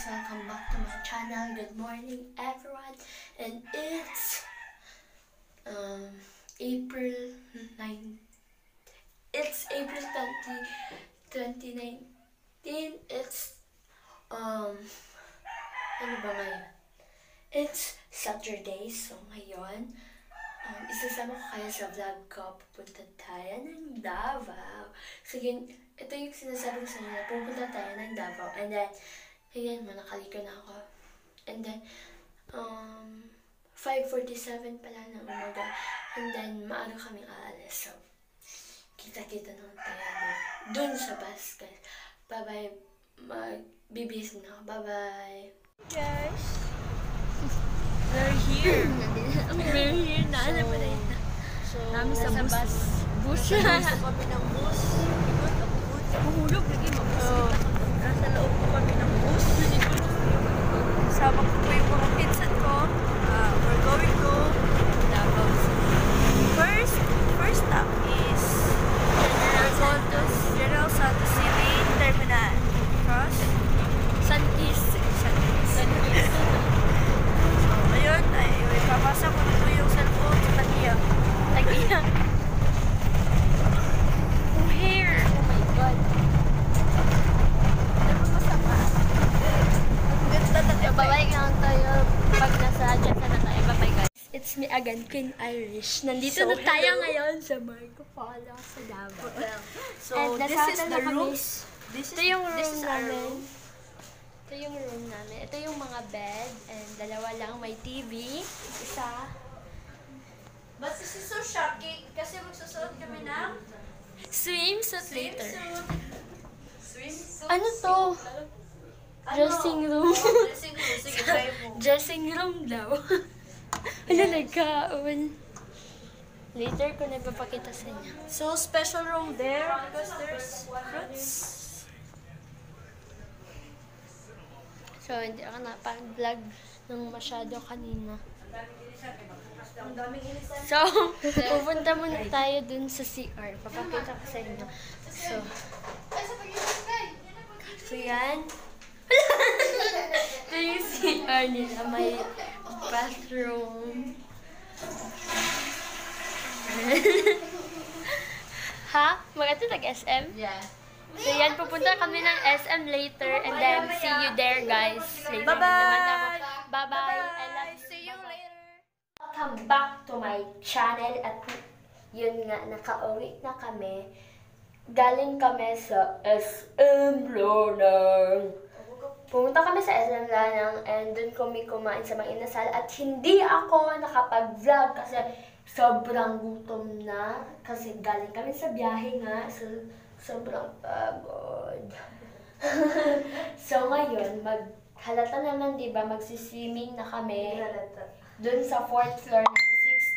guys, welcome back to my channel. Good morning everyone. And it's um April 9 It's April 20 2019. It's um ano ba ngayon? It's Saturday, so ngayon um, isasama ko kayo sa vlog ko. Pupunta tayo ng Davao. So yun, ito yung sinasabi ko sa inyo. Pupunta tayo ng Davao. And then, ayan mo, nakalika na ako. And then, um, 5.47 pala ng umaga. And then, maaga kaming aalis. So, kita-kita naman tayo dun sa bus, guys. Bye-bye. Mag-bibis na ako. Bye-bye. Guys, we're here. We're here na. Alam mo na yun. So, Namin sa nasa bus. Bus. Nasa kami ng bus. Ikot bus. Mahulog lagi mabus. Nasa loob po kami ng bus. Kasama ko po yung mga pinsan ko. Uh, we're going to Davao. First, first stop is General Santos, General Santos City Terminal. Cross. San East. San Luis. So, ayun, ay, ipapasa ko na po yung cellphone sa. Lagi na. Oh, hair. Oh my God. Ano masama? Ang ganda na Babay lang tayo nasa dyan na tayo. Bye guys. It's me again, Queen Irish. Nandito So, na tayo hello. ngayon sa Marco Polo sa Davao. So, And this is the rooms. This is, Ito yung room this is our namin. room. Ito yung room namin. Ito yung mga bed. And dalawa lang. May TV. Isa. But this is so shocking kasi magsusuot kami ng Swimsuit later. swimsuit. Swimsuit. Ano to? Ano? Dressing room. Oh, dressing room. Sige, try mo. Dressing room daw. Ano nagkaon? Later ko nagpapakita sa inyo. So, special room there because there's fruits. So, hindi ako napag-vlog ng masyado kanina. So, pupunta muna tayo dun sa CR. Papakita ko sa inyo. So, so yan. Ito yung CR nila. May bathroom. ha? Maganda nag-SM? Yeah. So yan, pupunta kami ng SM later and then see you there guys. Later Bye-bye! Bye-bye! I love you. See you later. Welcome back to my channel at yun nga, nakauwi na kami. Galing kami sa SM Lanang. Pumunta kami sa SM Lanang and dun kami kumain sa mga inasal at hindi ako nakapag-vlog kasi sobrang gutom na kasi galing kami sa biyahe nga so sobrang pagod. so ngayon, mag halata naman 'di ba magsiswimming na kami. Doon sa fourth floor, nasa sixth,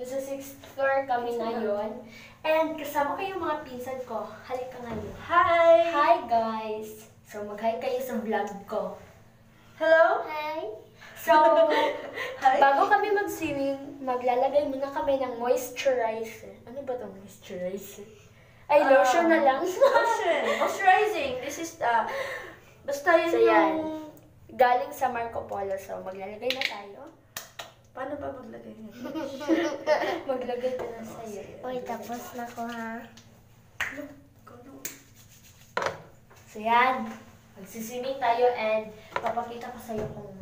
nasa sixth floor kami ngayon. And kasama ko yung mga pinsan ko. Halika ngayon. Hi! Hi guys! So mag-hi kayo sa vlog ko. Hello? Hi! So, Hi. bago kami mag-swimming, maglalagay muna kami ng moisturizer. Ano ba itong moisturizer? Ay, lotion na lang. Lotion. Moisturizing. This is the... Basta yun so, yung... yan. Galing sa Marco Polo. So, maglalagay na tayo. Paano ba maglagay nito? Maglagay ka na sa'yo. Uy, tapos na ko ha. So yan, magsiswimming tayo and papakita ko sa'yo kung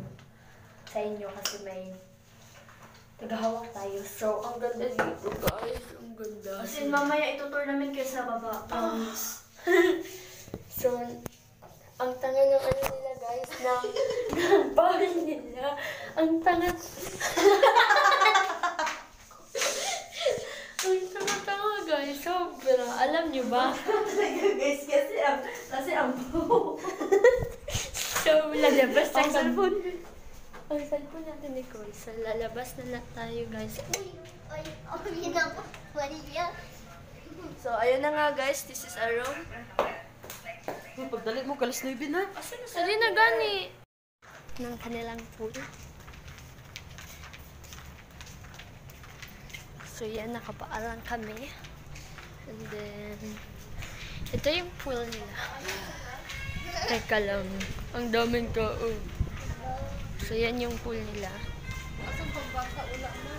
sa inyo kasi may tagahawak tayo. So, ang ganda dito guys. Ang ganda. As in, mamaya itutour namin kayo sa baba. Promise. so, ang tanga ng ano nila guys, ng, ng bahay nila. Ang tanga. ang tanga-tanga guys. Sobra. Alam nyo ba? Talaga guys, kasi ang... Kasi ang... So, lalabas tayo. cellphone. Ang cellphone natin ni Koy. So, lalabas na na tayo, guys. Uy, uy, uy, yun ako. Yan. So, ayun na nga guys. This is our room. Pagdalit mo, kalis na ibin ha. Sali na gani. Ng kanilang pool. So, yan, nakapaalang kami. And then, ito yung pool nila. Teka lang. Ang daming tao. So, yan yung pool nila. Asang pagbaka, wala na.